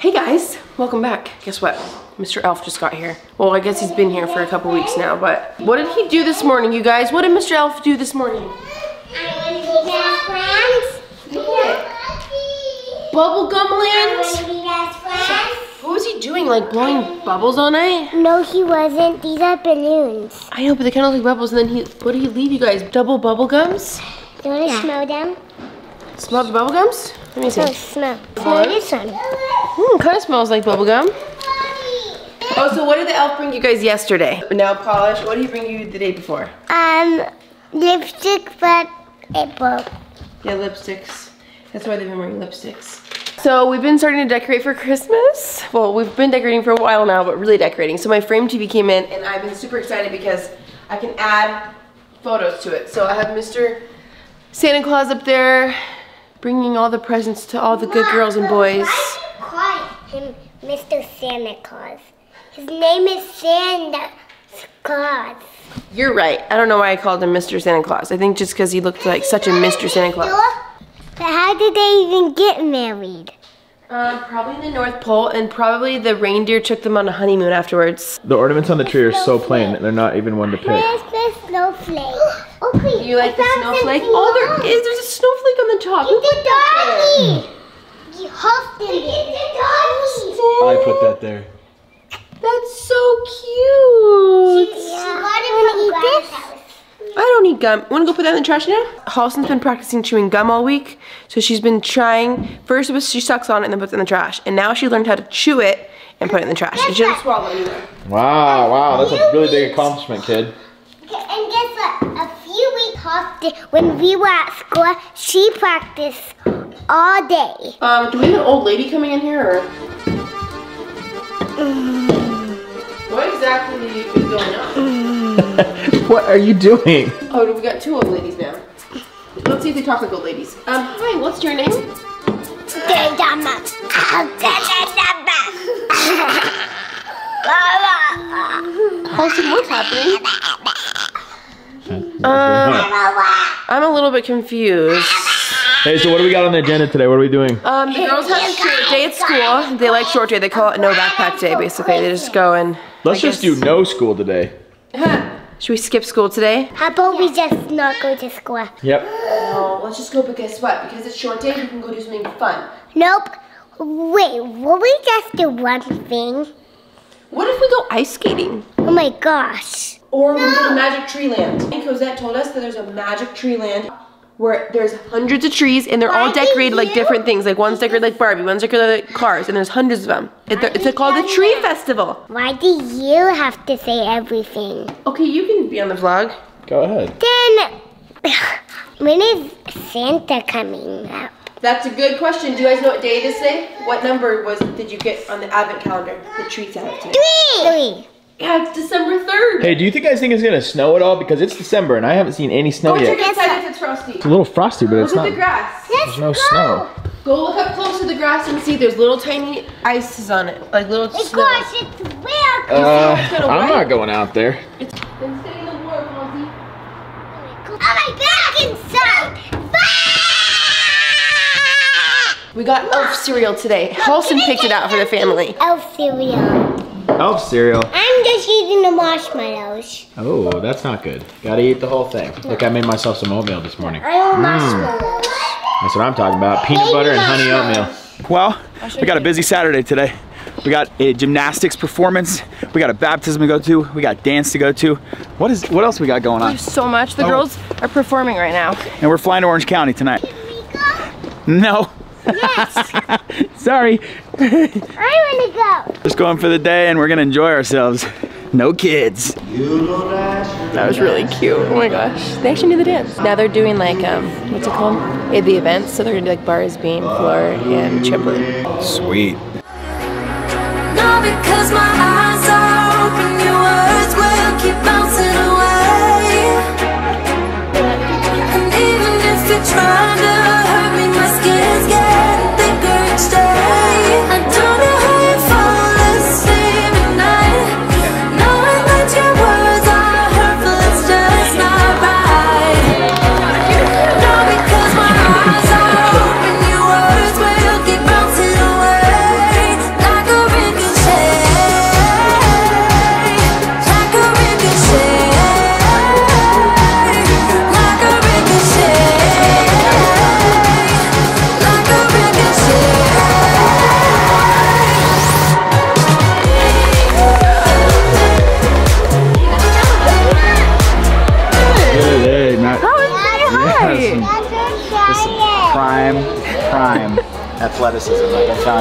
Hey guys, welcome back. Guess what? Mr. Elf just got here. Well, I guess he's been here for a couple weeks now, but what did he do this morning, you guys? What did Mr. Elf do this morning? I want to be best friends. Bubblegum land? want to be best friends. What was he doing, like blowing bubbles all night? No, he wasn't. These are balloons. I know, but they kind of look like bubbles, and then he, what did he leave you guys? Double bubble gums? You want to smell them? Smell the bubble gums? Let me see. No, smell. Smell this one. Hmm, kind of smells like bubble gum. Oh, so what did the elf bring you guys yesterday? Nail polish. What did he bring you the day before? Um, lipstick, but it broke. Yeah, lipsticks. That's why they've been wearing lipsticks. So we've been starting to decorate for Christmas. Well, we've been decorating for a while now, but really decorating. So my frame TV came in and I've been super excited because I can add photos to it. So I have Mr. Santa Claus up there bringing all the presents to all the good girls and boys. Call him Mr. Santa Claus. His name is Santa Claus. You're right. I don't know why I called him Mr. Santa Claus. I think just because he looked like such a Mr. Santa Claus. But how did they even get married? Um, probably in the North Pole, and probably the reindeer took them on a honeymoon afterwards. The ornaments on the tree are so plain, they're not even one to pick. Where's the snowflake? Okay. You like the I found snowflake? Oh, there else. is. There's a snowflake on the top. Who It's put a that doggy. You hosted it. It's a doggy. I put that there. That's so cute. She got it from Grandma's house. I don't need gum. Want to go put that in the trash now? Halston's been practicing chewing gum all week, so she's been trying. First, it was she sucks on it and then puts it in the trash, and now she learned how to chew it and put it in the trash. And she doesn't swallow anymore. Wow, wow, that's a really big accomplishment, kid. Okay, and guess what? A few weeks when we were at school, she practiced all day. Um, do we have an old lady coming in here, or what exactly is going on? what are you doing? Oh, we got two old ladies now. Let's see if they talk like old ladies. Um, hi, what's your name? Halston, what's happening? Um, I'm a little bit confused. Hey, so what do we got on the agenda today? What are we doing? Um, the girls have a short day at school. They like short day. They call it no backpack day, basically. They just go and. Let's I just do no school today. Should we skip school today? How about we just not go to school? Yep. No, let's just go. But guess what? Because it's short day, we can go do something fun. Nope. Wait, will we just do one thing? What if we go ice skating? Oh my gosh. Or we go to Magic Tree Land. And Cosette told us that there's a Magic Tree Land where there's hundreds of trees and they're all Why do decorated like different things. Like one's decorated like Barbie, one's decorated like cars, and there's hundreds of them. It, it's called the Tree know? Festival. Why do you have to say everything? Okay, you can be on the vlog. Go ahead. Then, when is Santa coming up? That's a good question. Do you guys know what day it is today? What number was did you get on the advent calendar? The treats out today. Three. Yeah, it's December 3rd. Hey, do you think guys think it's gonna snow at all? Because it's December and I haven't seen any snow Go check yet. outside if it's frosty. It's a little frosty, but it's not. Look at the grass. Let's no go. snow. Go look up close to the grass and see there's little tiny ices on it. Like little My snow. gosh, it's real. Uh, I'm white. not going out there. It's been staying in the water, Halsey. Oh my back inside. We got elf cereal today. Halston picked it out for the family. Elf cereal. Elf cereal. I'm just eating the marshmallows. Oh, that's not good. Gotta eat the whole thing. Look, I made myself some oatmeal this morning. I want mm. marshmallows. That's what I'm talking about. Peanut butter and honey oatmeal. Well, we got a busy Saturday today. We got a gymnastics performance. We got a baptism to go to. We got dance to go to. What is? What else we got going on? There's so much. The Oh. girls are performing right now. And we're flying to Orange County tonight. Can we go? No. Yes. Sorry. I want to go. Just going for the day, and we're gonna enjoy ourselves. No kids. That was really cute. Oh my gosh. They actually knew the dance. Now they're doing like, um, what's it called? Eh, The events. So they're gonna do like bars, beam, floor, and trampoline. Sweet. No,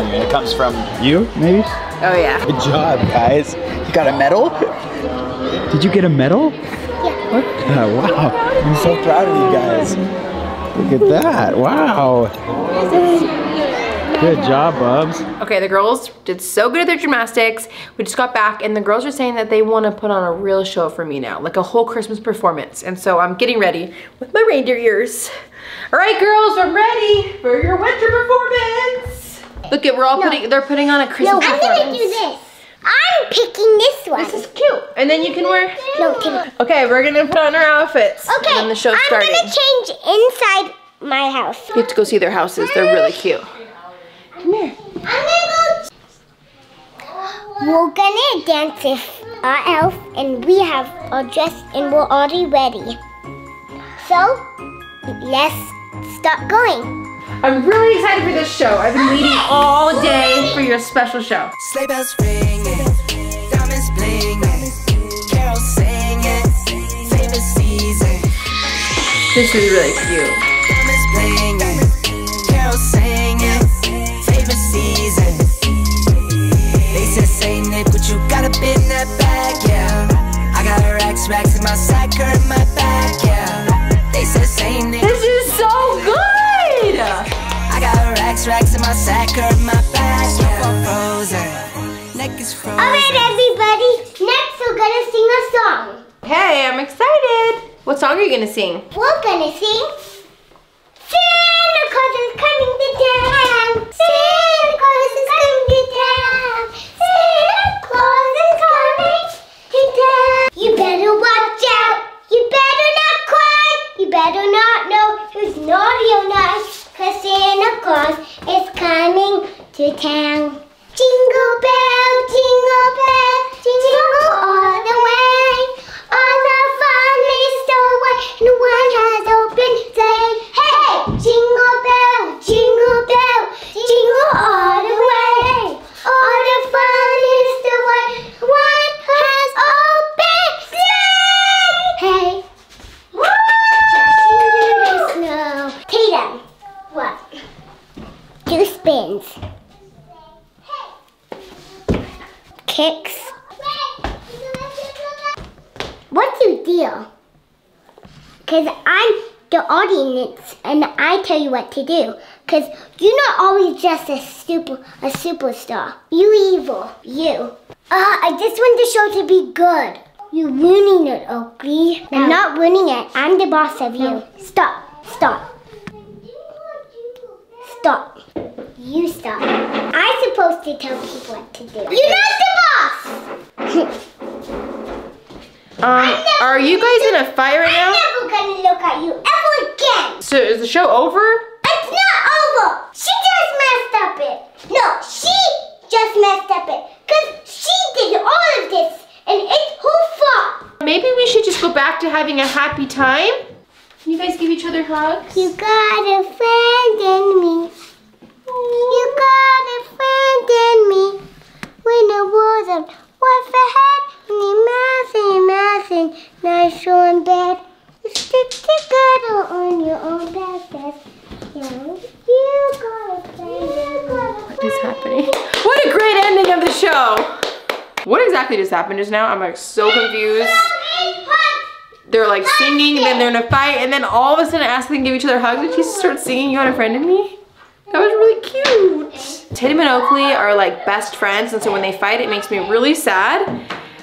like I'm telling you. And it comes from you, maybe? Oh yeah. Good job, guys. You got a medal? Did you get a medal? Yeah. What? the- wow. I'm so proud of you guys. Look at that. Wow. Good job, Bubs. Okay, the girls did so good at their gymnastics. We just got back and the girls are saying that they want to put on a real show for me now, like a whole Christmas performance. And so I'm getting ready with my reindeer ears. All right, girls, I'm ready for your winter performance. Look at, we're all putting, they're putting on a Christmas No, I'm gonna do this. I'm picking this one. This is cute. And then you can wear, no, okay, we're gonna put on our outfits. Okay, And then the show's I'm starting. gonna change inside my house. You have to go see their houses. They're really cute. Come here. I'm gonna go. We're gonna dance with our elf, and we have our dress, and we're already ready. So, let's start going. I'm really excited for this show. I've been waiting all day for your special show. Sleigh bells ringing, diamonds blinging, carols singing, favorite season. This is really cute. Diamonds blinging, carols singing, favorite season. They said Saint Nick, but you got a bit in that bag, yeah. I got racks, racks in my sack or in my sack or in my. Frozen, neck is frozen. All right, everybody. Next, we're gonna sing a song. Hey, I'm excited. What song are you gonna sing? We're gonna sing Santa Claus is coming to town. Santa Claus is coming to town. Santa Claus is coming to town. You better watch out. You better not cry. You better not know who's naughty or nice. Cause Santa Claus is coming to town. Jingle bell, jingle bell, jingle all the way. On the funniest way, and one has open sleigh. Hey, jingle bell, jingle bell, jingle all the way. On the funniest way, one has open sleigh. Hey, dashing through the snow. Taytum, what? Two spins. Kicks. What's your deal? Because I'm the audience and I tell you what to do. Because you're not always just a super a superstar. You evil. You. Uh, I just want the show to be good. You're ruining it, Oakley. I'm not ruining it. I'm the boss of you. Stop. Stop. Stop. You stop. I'm supposed to tell people what to do. You're not the boss! Um, are you guys in a fight right now? I'm now? never gonna look at you ever again! So is the show over? It's not over! She just messed up it! No, she just messed up it! Cause she did all of this and it's her fault! Maybe we should just go back to having a happy time. Can you guys give each other hugs? You got a friend in me. You got a friend in me. When the world of what's ahead, and you imagine, imagine, nice on bed. You stick together on your own bed. You you got a friend in me. What is happening? What a great ending of the show. What exactly just happened just now? I'm like so confused. They're like singing, and then they're in a fight, and then all of a sudden ask them give each other hugs, and she starts singing, You Want a Friend in Me? That was really cute. Taytum and Oakley are like best friends, and so when they fight, it makes me really sad.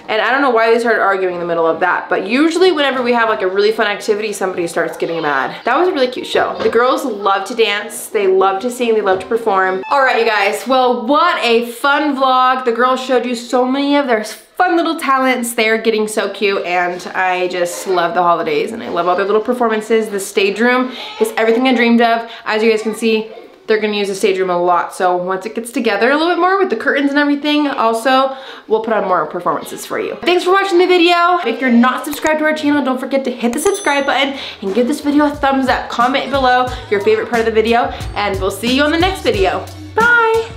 And I don't know why they started arguing in the middle of that, but usually whenever we have like a really fun activity, somebody starts getting mad. That was a really cute show. The girls love to dance, they love to sing, they love to perform. All right, you guys, well, what a fun vlog. The girls showed you so many of their fun little talents. They're getting so cute, and I just love the holidays, and I love all their little performances. The stage room is everything I dreamed of. As you guys can see, they're gonna use the stage room a lot. So once it gets together a little bit more with the curtains and everything, also, we'll put on more performances for you. Thanks for watching the video. If you're not subscribed to our channel, don't forget to hit the subscribe button and give this video a thumbs up. Comment below your favorite part of the video, and we'll see you on the next video. Bye!